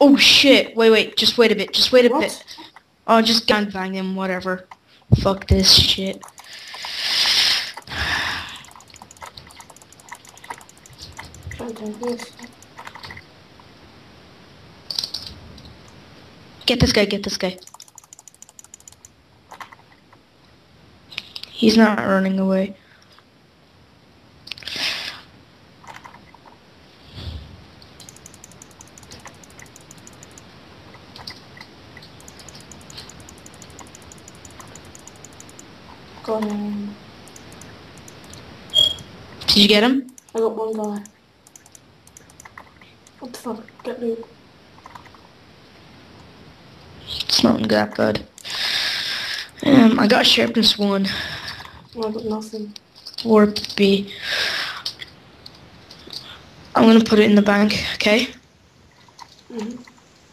Oh shit! Wait, wait. Just wait a bit. Just wait a What? bit. Oh, just gangbang him. Whatever. Fuck this shit. Trying to do this. Get this guy. Get this guy. He's not running away. Go on. Did you get him? I got one guy. What the fuck? Get loot. It's not that good. Um, I got sharpness one. Oh, I got nothing. Or B. I'm gonna put it in the bank, okay? Mhm.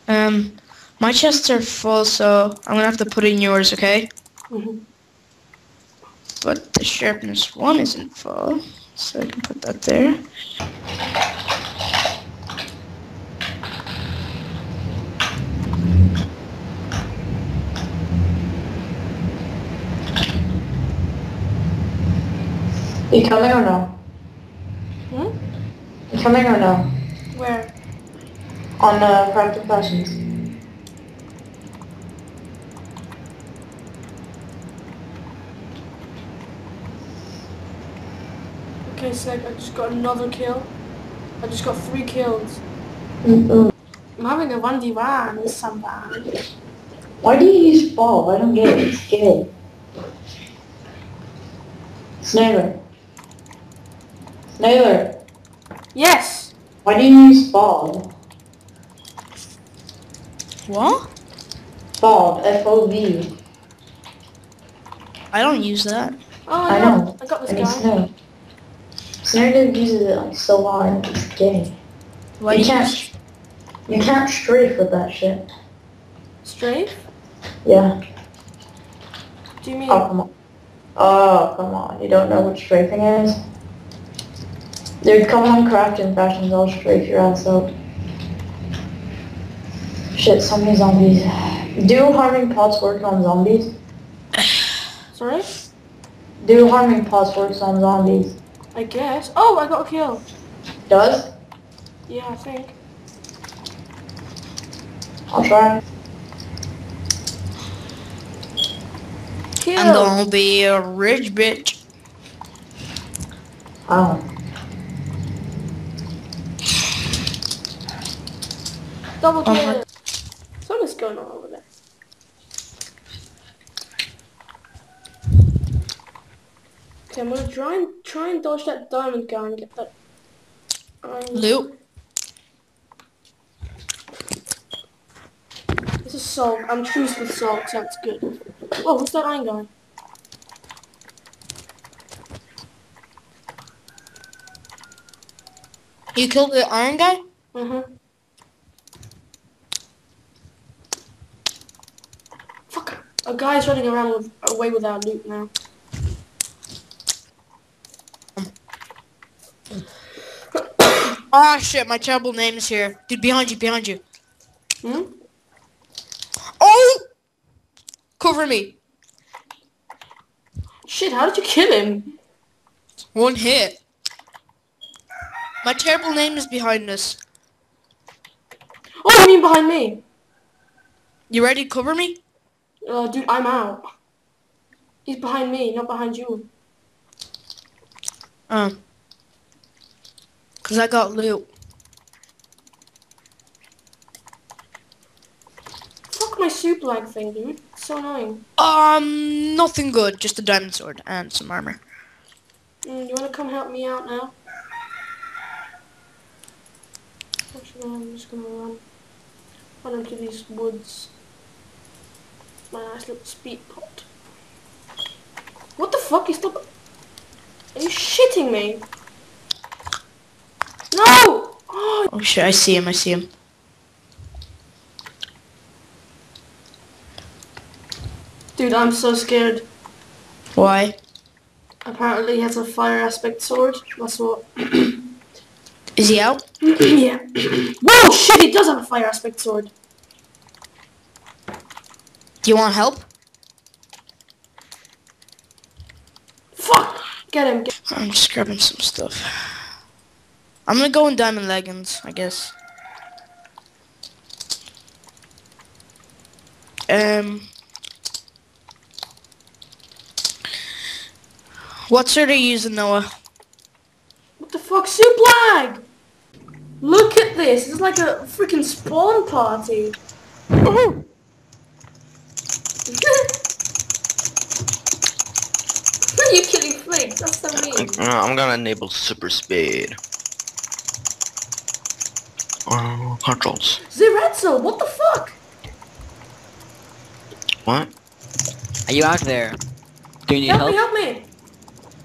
Um, my chests are full, so I'm gonna have to put in yours, okay? Mhm. But the sharpness one isn't full, so I can put that there. You coming or no? Hmm? You coming or no? Where? On uh, Practical Fashions. Okay, Snake, I just got another kill. I just got three kills. Mm-mm. I'm having a 1v1 with somebody. Why do you use ball? I don't get it. It's gay. Snailer. Snailer. Yes! Why do you use ball? What? Ball. F-O-V. I don't use that. Oh, I I, know. got, I got this And guy. Snailer uses it like so hard. It's gay. Why you you can't. You can't strafe with that shit. Strafe? Yeah. Do you mean? Oh come on. Oh come on. You don't know what strafing is? Dude, come on, crafting fashions. I'll strafe your ass out. Shit, so many zombies. Do harming pots work on zombies? Sorry? Do harming pots work on zombies? I guess. Oh, I got a kill. Does? Yeah, I think. I'll try. Kill! I'm gonna be a rich bitch. Oh. Double Oh kill! my- Something's going on over there. I'm gonna try and try and dodge that diamond guy and get that. Um, Loot. this is salt. I'm with salt, so that's good. Whoa, who's that iron guy? You killed the iron guy? Mm-hmm. Fuck! A guy's running around with away with our loot now. Ah shit, my terrible name is here. Dude, behind you, behind you. Hmm? Oh! Cover me. Shit, how did you kill him? One hit. My terrible name is behind us. Oh, you mean behind me? You ready to cover me? Uh, dude, I'm out. He's behind me, not behind you. Um. Cause I got loot. Fuck my soup lag thing, dude. It's so annoying. Um, nothing good. Just a diamond sword and some armor. Mm, you wanna come help me out now? Actually, I'm just gonna run. Run into these woods. My nice little speed pot. What the fuck is the... Are you shitting me? No! Oh, shit, I see him, I see him. dude, I'm so scared. Why? Apparently he has a fire aspect sword. That's what... Is he out? yeah. Whoa! Shit, he does have a fire aspect sword. Do you want help? Fuck! Get him, get I'm just grabbing some stuff. I'm gonna go in diamond leggings, I guess. Um. What sword are you using, Noah? What the fuck? Soup lag! Look at this. It's like a freaking spawn party. Are you killing Flakes? That's so mean. Uh, I'm gonna enable super speed. Oh, controls. Zeretzel, what the fuck? What? Are you out there? Do you need Help help? me, help me.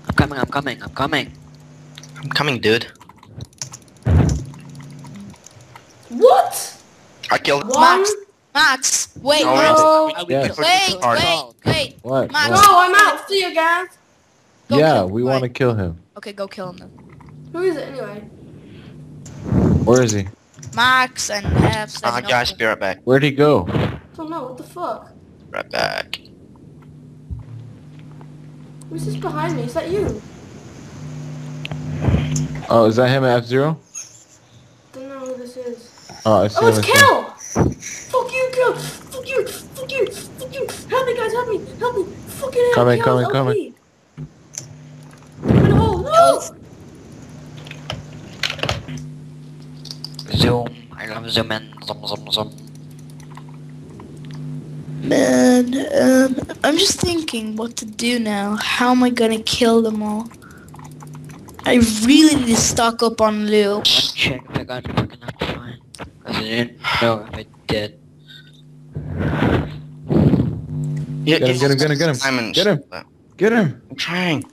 I'm coming, I'm coming, I'm coming. I'm coming, dude. What? I killed. One? Max, Max, wait, No, Max, No. I oh, Yeah. will- wait, wait, wait. What? Max. No, I'm out. See you guys. Go yeah, we want to kill him. Okay, go kill him then. Who is it anyway? Where is he? Max and F said Uh, no. guys, be right back. Where'd he go? I don't know. What the fuck? Right back. Who's this behind me? Is that you? Oh, is that him at F Zero? Don't know who this is. Oh, I see Oh, it's him. at- Kill! Fuck you, Kill! Fuck you! Fuck you! Fuck you! Help me, guys! Help me! Help me! Fucking hell! Coming, Kill's coming, OP. I'm in a hole! No! Zoom. I love zoom in. Zoom, zoom, zoom. Man, um, I'm just thinking what to do now. How am I gonna kill them all? I really need to stock up on loot. One check if I got fucking up to find. Cause I didn't know if I did. Yeah, Get him, get him, get him, get him. Diamonds. Get him. Get him! I'm trying.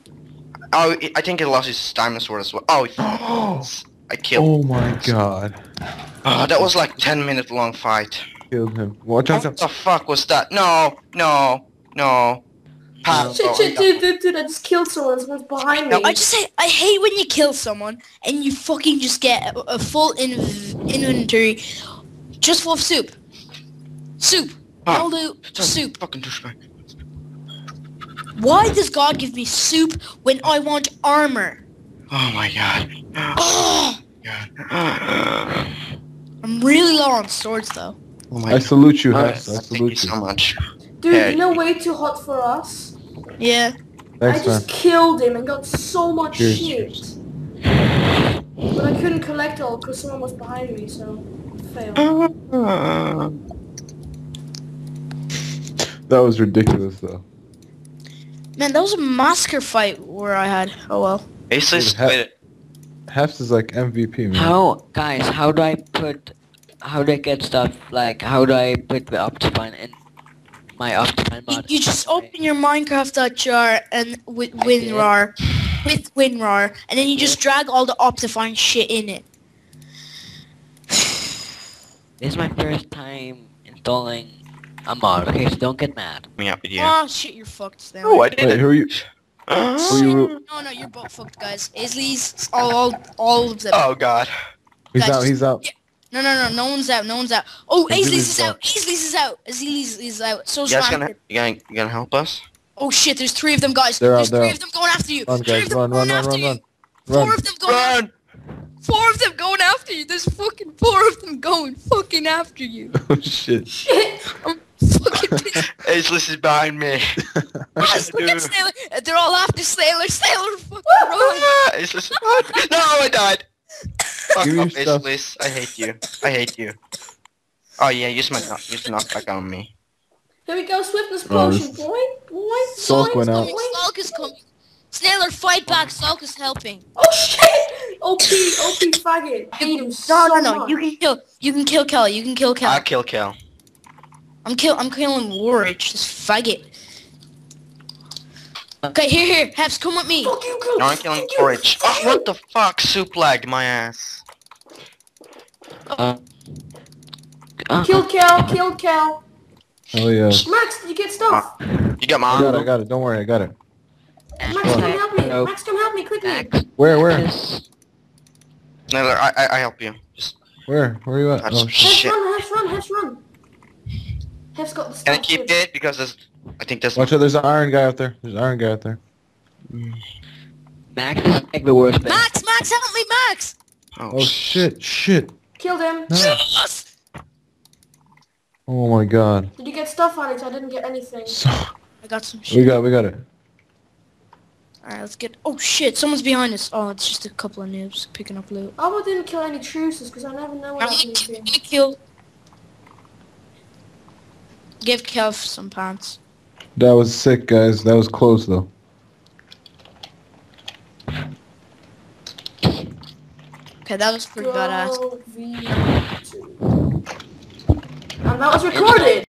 Oh, I- I think he lost his diamond sword as well. Oh, he- I killed. Oh my god. Oh, that was like 10 minute long fight. Killed him. Watch out. What the fuck was that? No, no, no. Pat, Shit, shit, dude, dude, dude, I just killed someone. Someone's behind me. I just say I hate when you kill someone and you fucking just get a, a full inv- inventory just full of soup. Soup. Ah, I'll do Son of a soup. Fucking douchebag. Why does God give me soup when I want armor? Oh my god. Oh, God. I'm really low on swords though. Oh my I salute you, god. Hess. I Thank you salute you. so much. Dude, Yeah. you know way too hot for us? Yeah. I Thanks, man. just killed him and got so much Cheers, shit. But I couldn't collect all because someone was behind me, so fail. Uh, That was ridiculous, though. Man, that was a massacre fight where I had. Oh well. Aces, Dude, ha- wait. Hess is like MVP, man. How, guys, how do I put, how do I get stuff, like, how do I put the Optifine in my Optifine You, mod? you just open your Minecraft.jar and with WinRAR, with WinRAR, and then you just drag all the Optifine shit in it. This is my first time installing a mod, okay, so don't get mad. Me up with you. Oh, Oh ah, shit, you're fucked, Stanley. No, I didn't. who are you? Oh, No, no, you're both fucked, guys. Isley's all, all, all of them. Oh god. He's Guys, out. He's out. No, no, no, no one's out. No one's out. Oh, Isley's Isley's is out. out. Isley's is out. Isley's is out. So's You guys Rampart. gonna, you gonna, you gonna help us? Oh shit, there's three of them, guys. They're there's they're three out. of them going after you. Run, three guys. of them Run, going run, run, after run, you. run. Four of them going after Run! Four of them going after you. There's fucking four of them going fucking after you. Oh, shit. Shit! I'm fucking is behind me. what Yes, look at? Sailor. They're all after Sailor. Sailor, fucking run. Aceless is behind me. No, I died. Fuck Give me off, your stuff. Aceless. I hate you. I hate you. Oh yeah, use my knock, use the knockback on me. Here we go, swiftness Oh, potion, boy, boy, Sulk boy, went out. boy. Salk is coming. Sailor, fight back. Oh. Salk is helping. Oh shit! OP, OP faggot. Hate him so No, no, no. You can kill. You can kill Kelly. You can kill Kelly. I'll kill Kel. I'm kill. I'm killing Warwich. This it. Okay, here, here. Haps, come with me. Fuck you, go. No, I'm killing Fuck you, Porridge. fuck Oh, what the fuck? Soup lagged my ass. Uh, uh, Kill Cal, kill Cal. Oh, yeah. Max, did you get stuff? You got mine. I got it. I got it. Don't worry. I got it. Max, come help me. Nope. Max, come help me quickly. Max, Where, where? No, no, I, I, I help you. Just Where? Where are you at? That's Oh, Hef's shit. run, Hef's run, Hef's run. Hef's got the stuff. Can I keep too. it? Because there's, I think there's... watch out! There's an iron guy out there. There's an iron guy out there. Max is like the worst. bet. Max, Max, help me, Max! Oh, Oh shit! Shit! Killed him. No. Yes! Oh my god. Did you get stuff, on it? I didn't get anything. So I got some we shit. got we got it. Alright, let's get... Oh shit, someone's behind us. Oh, it's just a couple of noobs picking up loot. I hope I didn't kill any truces because I never know what I'm happens gonna, here. gonna kill... Give Kev some pants. That was sick, guys. That was close though. Okay, that was pretty badass. Go V2. And that was recorded.